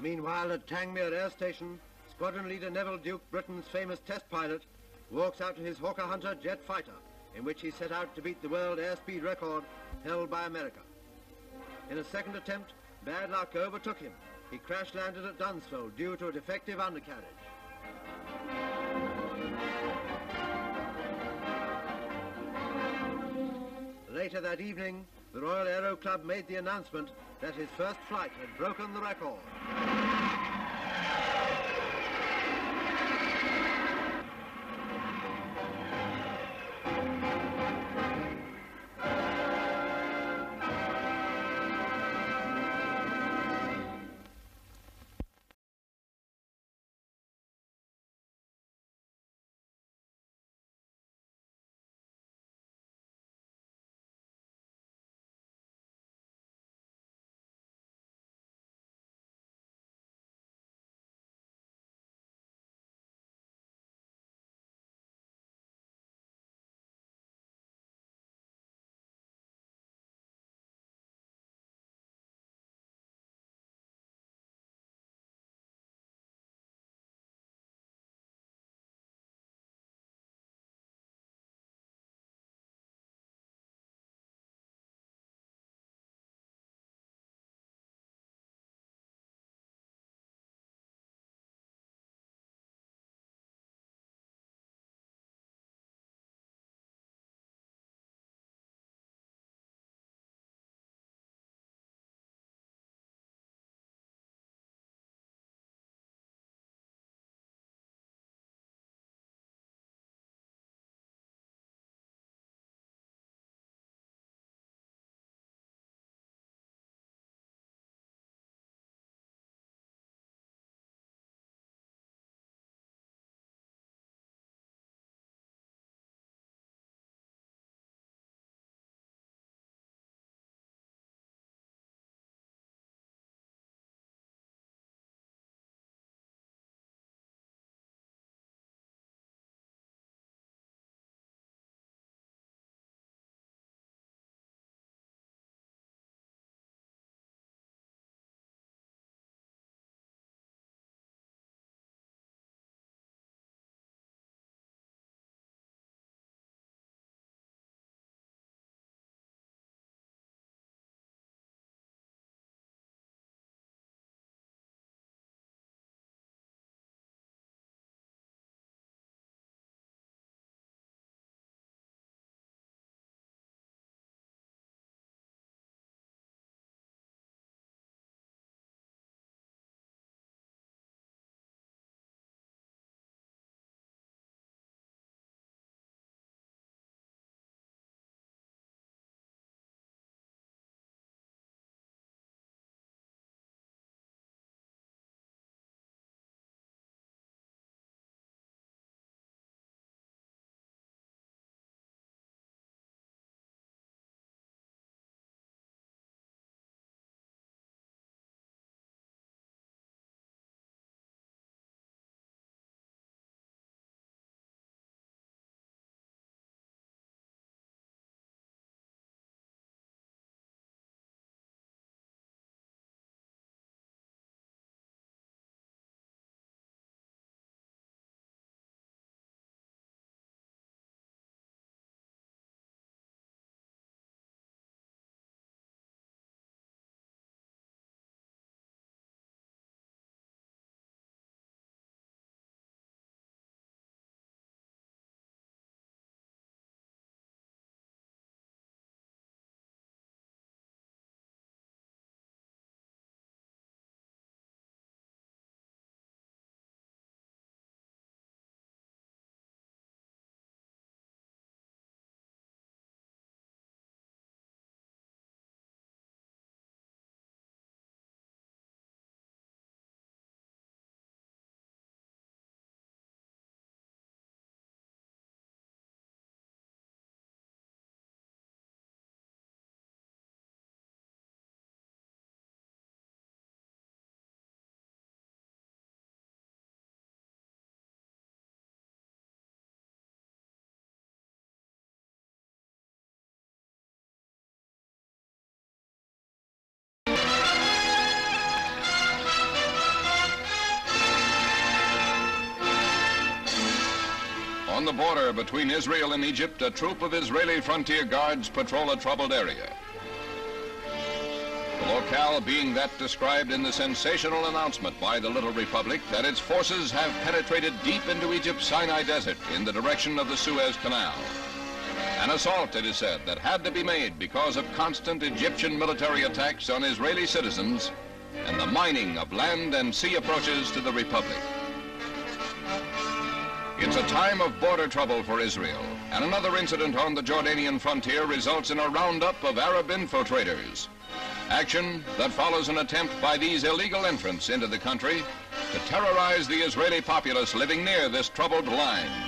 Meanwhile, at Tangmere Air Station, Squadron Leader Neville Duke, Britain's famous test pilot, walks out to his Hawker Hunter jet fighter, in which he set out to beat the world airspeed record held by America. In a second attempt, bad luck overtook him. He crash landed at Dunsfold due to a defective undercarriage. Later that evening, the Royal Aero Club made the announcement that his first flight had broken the record. On the border between Israel and Egypt, a troop of Israeli frontier guards patrol a troubled area. The locale being that described in the sensational announcement by the Little Republic that its forces have penetrated deep into Egypt's Sinai Desert in the direction of the Suez Canal. An assault, it is said, that had to be made because of constant Egyptian military attacks on Israeli citizens and the mining of land and sea approaches to the Republic. It's a time of border trouble for Israel, and another incident on the Jordanian frontier results in a roundup of Arab infiltrators. Action that follows an attempt by these illegal entrants into the country to terrorize the Israeli populace living near this troubled line.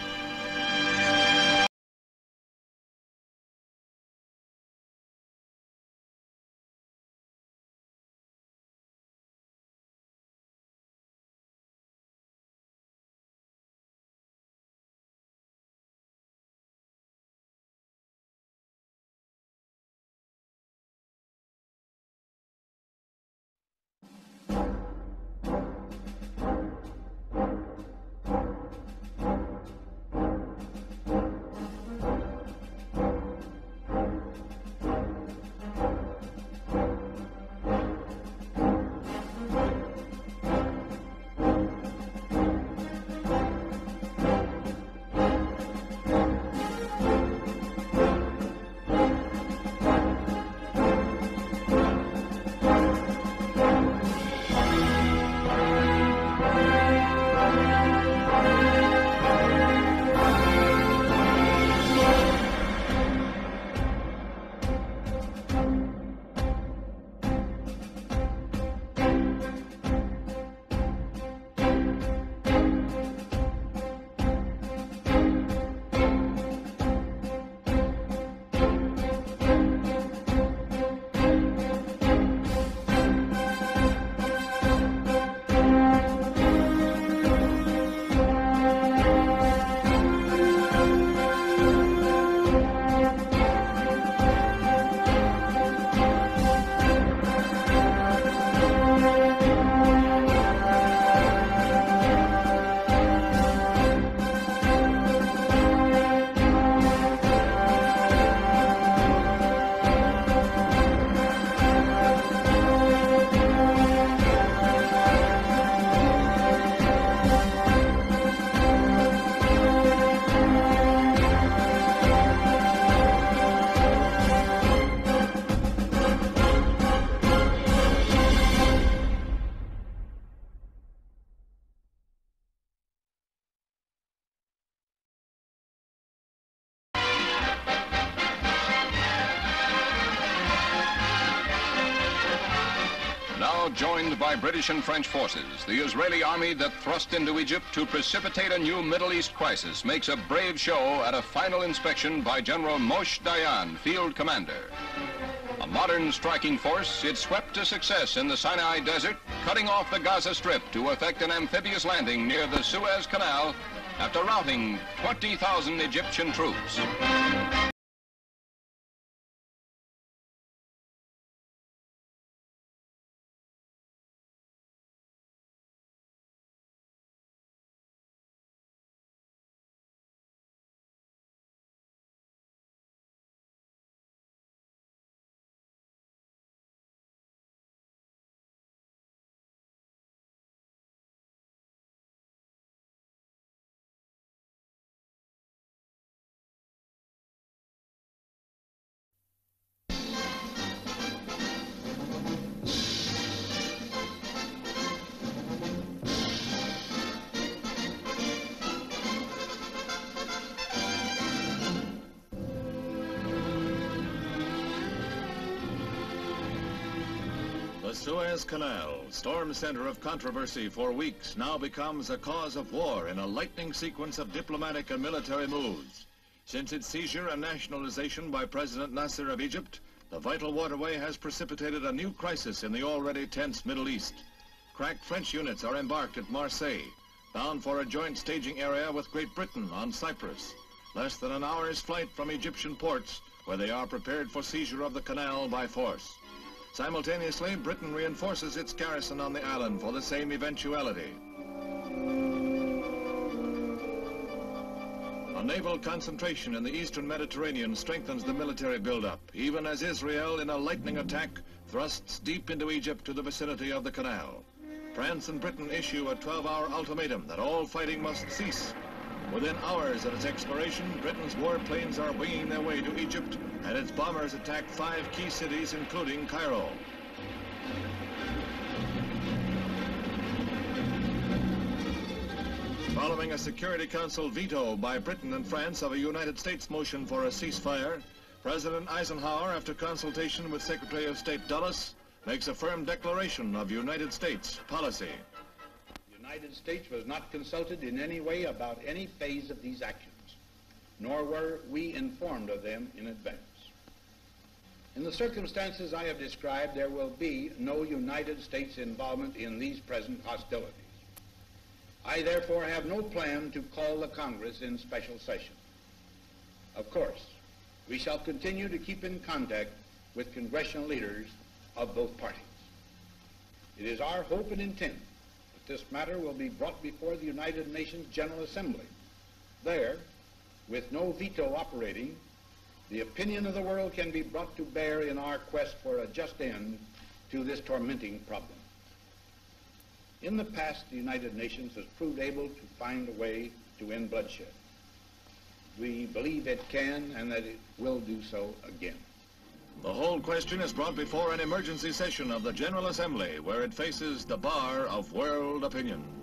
British and French forces, the Israeli army that thrust into Egypt to precipitate a new Middle East crisis makes a brave show at a final inspection by General Moshe Dayan, field commander. A modern striking force, it swept to success in the Sinai Desert, cutting off the Gaza Strip to effect an amphibious landing near the Suez Canal after routing 20,000 Egyptian troops. Suez Canal, storm center of controversy for weeks, now becomes a cause of war in a lightning sequence of diplomatic and military moves. Since its seizure and nationalization by President Nasser of Egypt, the vital waterway has precipitated a new crisis in the already tense Middle East. Crack French units are embarked at Marseille, bound for a joint staging area with Great Britain on Cyprus, less than an hour's flight from Egyptian ports, where they are prepared for seizure of the canal by force. Simultaneously, Britain reinforces its garrison on the island for the same eventuality. A naval concentration in the eastern Mediterranean strengthens the military buildup, even as Israel, in a lightning attack, thrusts deep into Egypt to the vicinity of the canal. France and Britain issue a 12-hour ultimatum that all fighting must cease. Within hours of its expiration, Britain's warplanes are winging their way to Egypt, and its bombers attack five key cities, including Cairo. Following a Security Council veto by Britain and France of a United States motion for a ceasefire, President Eisenhower, after consultation with Secretary of State Dulles, makes a firm declaration of United States policy. United States was not consulted in any way about any phase of these actions, nor were we informed of them in advance. In the circumstances I have described, there will be no United States involvement in these present hostilities. I therefore have no plan to call the Congress in special session. Of course, we shall continue to keep in contact with congressional leaders of both parties. It is our hope and intent this matter will be brought before the United Nations General Assembly. There, with no veto operating, the opinion of the world can be brought to bear in our quest for a just end to this tormenting problem. In the past, the United Nations has proved able to find a way to end bloodshed. We believe it can and that it will do so again. The whole question is brought before an emergency session of the General Assembly where it faces the bar of world opinion.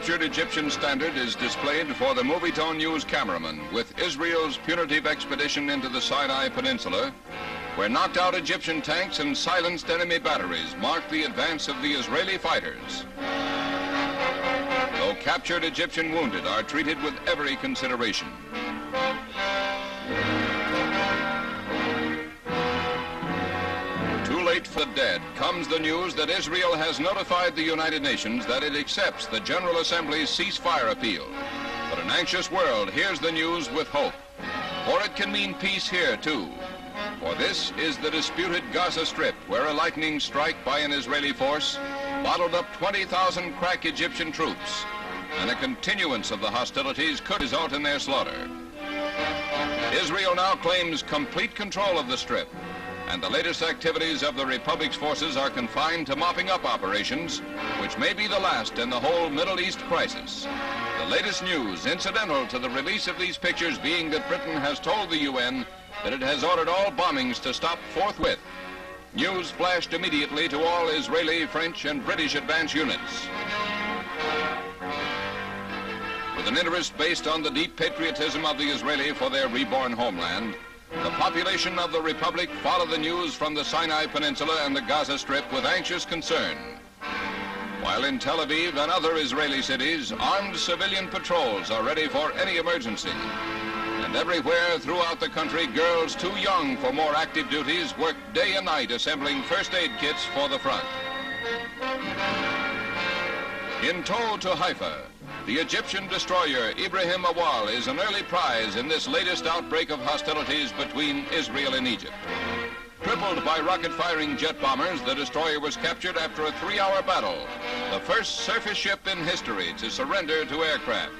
Captured Egyptian standard is displayed for the Movietone News cameraman with Israel's punitive expedition into the Sinai Peninsula, where knocked out Egyptian tanks and silenced enemy batteries marked the advance of the Israeli fighters. Though captured Egyptian wounded are treated with every consideration. The dead comes the news that Israel has notified the United Nations that it accepts the General Assembly's ceasefire appeal. But an anxious world hears the news with hope, for it can mean peace here too. For this is the disputed Gaza Strip, where a lightning strike by an Israeli force bottled up 20,000 crack Egyptian troops, and a continuance of the hostilities could result in their slaughter. Israel now claims complete control of the Strip, and the latest activities of the Republic's forces are confined to mopping up operations, which may be the last in the whole Middle East crisis. The latest news incidental to the release of these pictures being that Britain has told the UN that it has ordered all bombings to stop forthwith. News flashed immediately to all Israeli, French, and British advance units. With an interest based on the deep patriotism of the Israeli for their reborn homeland, the population of the Republic follow the news from the Sinai Peninsula and the Gaza Strip with anxious concern. While in Tel Aviv and other Israeli cities, armed civilian patrols are ready for any emergency. And everywhere throughout the country, girls too young for more active duties work day and night assembling first aid kits for the front. In tow to Haifa, the Egyptian destroyer Ibrahim Awal is an early prize in this latest outbreak of hostilities between Israel and Egypt. Crippled by rocket-firing jet bombers, the destroyer was captured after a three-hour battle, the first surface ship in history to surrender to aircraft.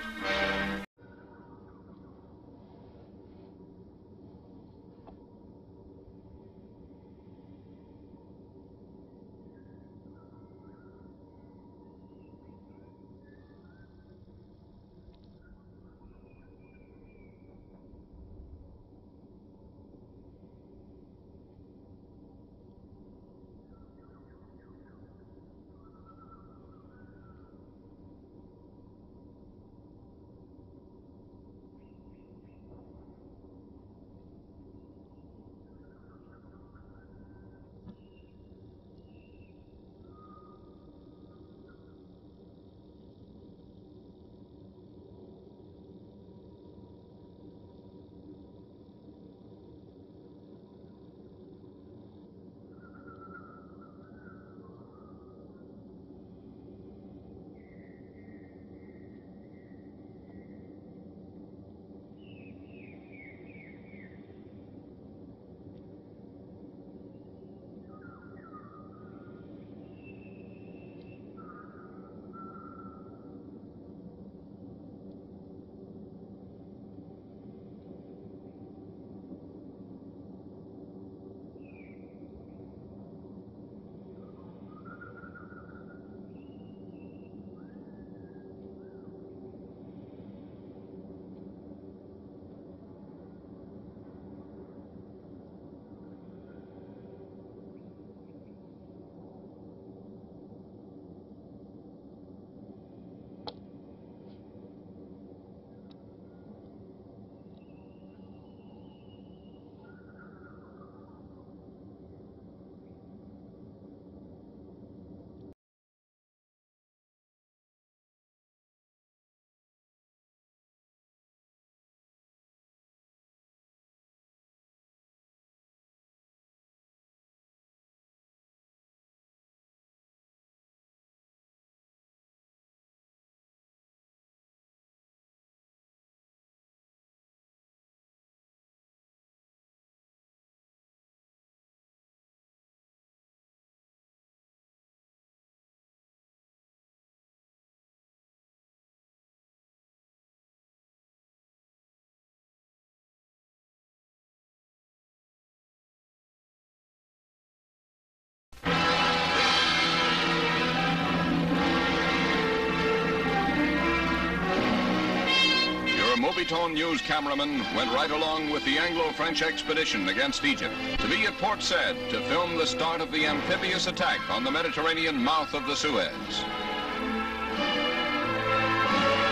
Movietone News cameraman went right along with the Anglo-French expedition against Egypt to be at Port Said to film the start of the amphibious attack on the Mediterranean mouth of the Suez.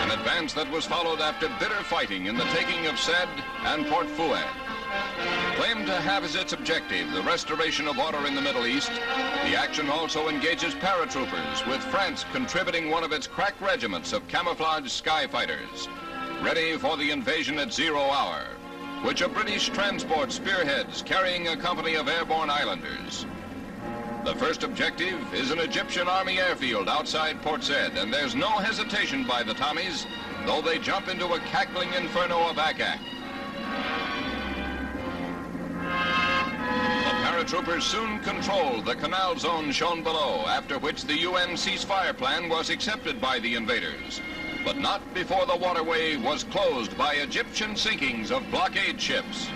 An advance that was followed after bitter fighting in the taking of Said and Port Fouad. Claimed to have as its objective the restoration of order in the Middle East, the action also engages paratroopers, with France contributing one of its crack regiments of camouflaged sky fighters, ready for the invasion at zero hour, which a British transport spearheads carrying a company of airborne islanders. The first objective is an Egyptian army airfield outside Port Said, and there's no hesitation by the Tommies, though they jump into a cackling inferno of ack-ack. The paratroopers soon controlled the canal zone shown below, after which the UN ceasefire plan was accepted by the invaders. But not before the waterway was closed by Egyptian sinkings of blockade ships.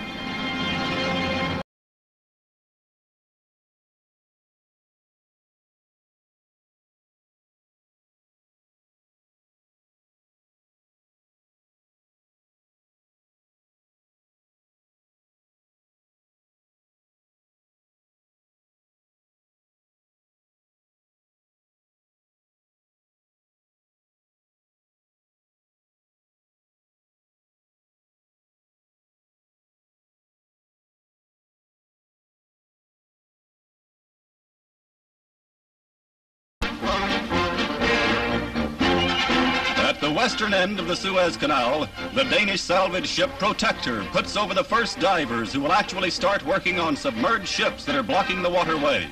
Western end of the Suez Canal, the Danish salvage ship Protector puts over the first divers who will actually start working on submerged ships that are blocking the waterway.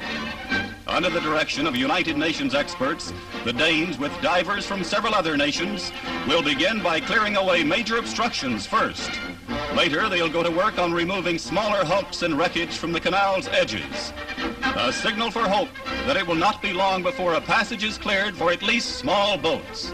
Under the direction of United Nations experts, the Danes, with divers from several other nations, will begin by clearing away major obstructions first. Later, they'll go to work on removing smaller hulks and wreckage from the canal's edges. A signal for hope that it will not be long before a passage is cleared for at least small boats.